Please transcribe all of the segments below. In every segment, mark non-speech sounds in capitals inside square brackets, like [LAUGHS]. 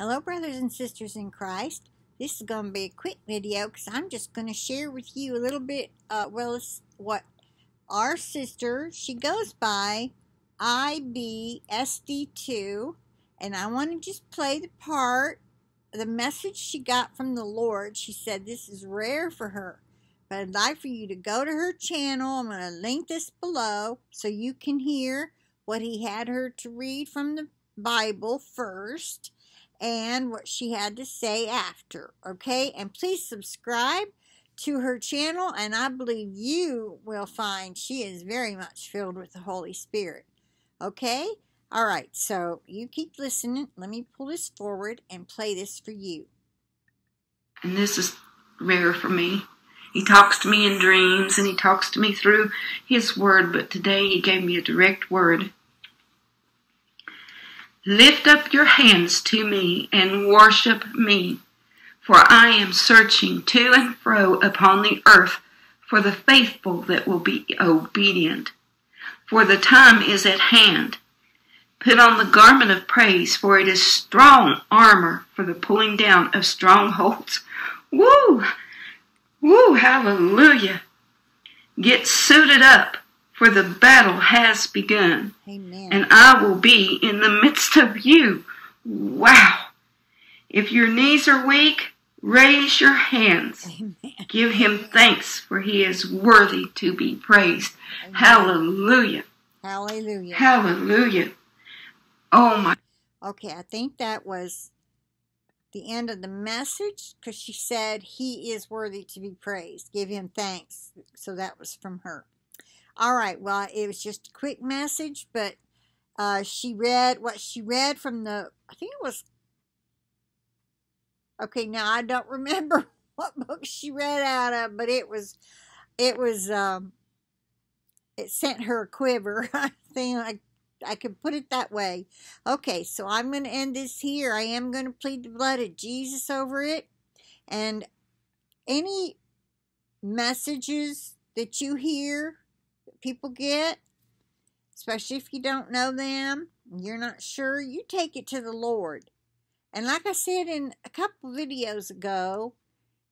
Hello, brothers and sisters in Christ. This is going to be a quick video because I'm just going to share with you a little bit, uh, well, what our sister, she goes by IbEstie2, and I want to just play the part, the message she got from the Lord. She said this is rare for her, but I'd like for you to go to her channel. I'm going to link this below so you can hear what he had her to read from the Bible first and what she had to say after. Okay, and please subscribe to her channel, and I believe you will find she is very much filled with the Holy Spirit. Okay, all right, so you keep listening. Let me pull this forward and play this for you. And this is rare for me. He talks to me in dreams and he talks to me through his word, but today he gave me a direct word. Lift up your hands to me and worship me, for I am searching to and fro upon the earth for the faithful that will be obedient. For the time is at hand. Put on the garment of praise, for it is strong armor for the pulling down of strongholds. Woo! Woo! Hallelujah! Get suited up for the battle has begun. Amen. And I will be in the midst of you. Wow. If your knees are weak, raise your hands. Amen. Give him thanks, for he is worthy to be praised. Amen. Hallelujah. Hallelujah. Hallelujah. Oh my. Okay, I think that was the end of the message because she said he is worthy to be praised. Give him thanks. So that was from her. All right, well, it was just a quick message, but uh, she read what she read from the, I think it was, okay, now I don't [LAUGHS] remember what book she read out of, but it was, it was, um, it sent her a quiver. [LAUGHS] I think I, I could put it that way. Okay, so I'm going to end this here. I am going to plead the blood of Jesus over it. And any messages that you hear people get, especially if you don't know them, you're not sure, you take it to the Lord. And like I said in a couple videos ago,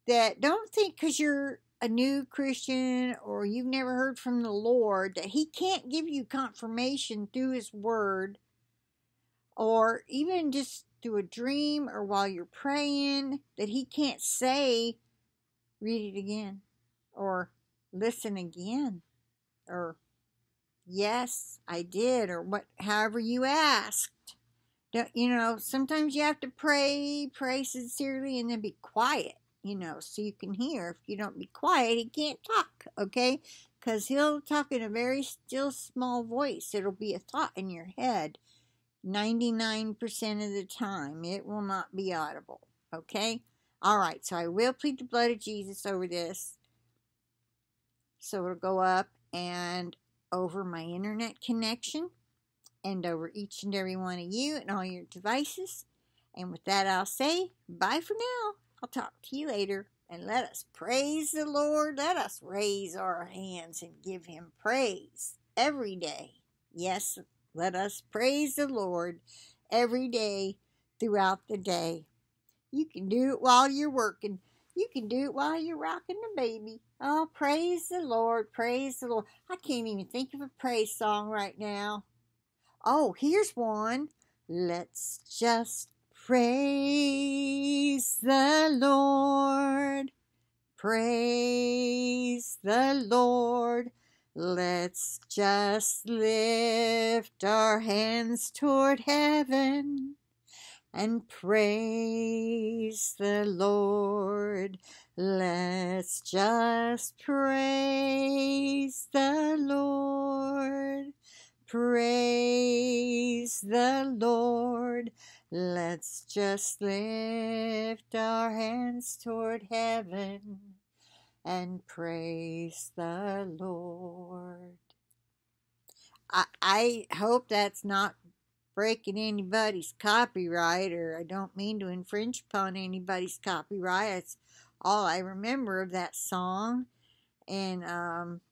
that don't think because you're a new Christian or you've never heard from the Lord that He can't give you confirmation through His Word or even just through a dream or while you're praying that He can't say, read it again or listen again or yes, I did, or what, however you asked. Don't, you know, sometimes you have to pray, pray sincerely, and then be quiet, you know, so you can hear. If you don't be quiet, he can't talk, okay? Because he'll talk in a very still, small voice. It'll be a thought in your head 99% of the time. It will not be audible, okay? All right, so I will plead the blood of Jesus over this. So it'll go up and over my internet connection and over each and every one of you and all your devices. And with that, I'll say bye for now. I'll talk to you later. And let us praise the Lord. Let us raise our hands and give Him praise every day. Yes, let us praise the Lord every day throughout the day. You can do it while you're working. You can do it while you're rocking the baby. Oh, praise the Lord, praise the Lord. I can't even think of a praise song right now. Oh, here's one. Let's just praise the Lord. Praise the Lord. Let's just lift our hands toward heaven and praise the Lord. Let's just praise the Lord. Praise the Lord. Let's just lift our hands toward heaven and praise the Lord. I, I hope that's not breaking anybody's copyright, or I don't mean to infringe upon anybody's copyright. It's all I remember of that song, and um,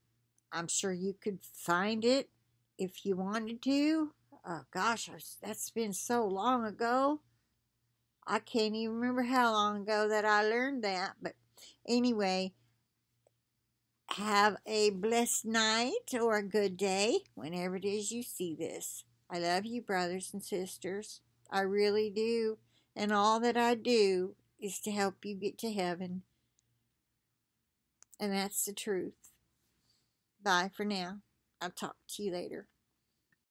I'm sure you could find it if you wanted to. Oh gosh, that's been so long ago. I can't even remember how long ago that I learned that. But anyway, have a blessed night or a good day whenever it is you see this. I love you, brothers and sisters. I really do. And all that I do is to help you get to heaven. And that's the truth. Bye for now. I'll talk to you later.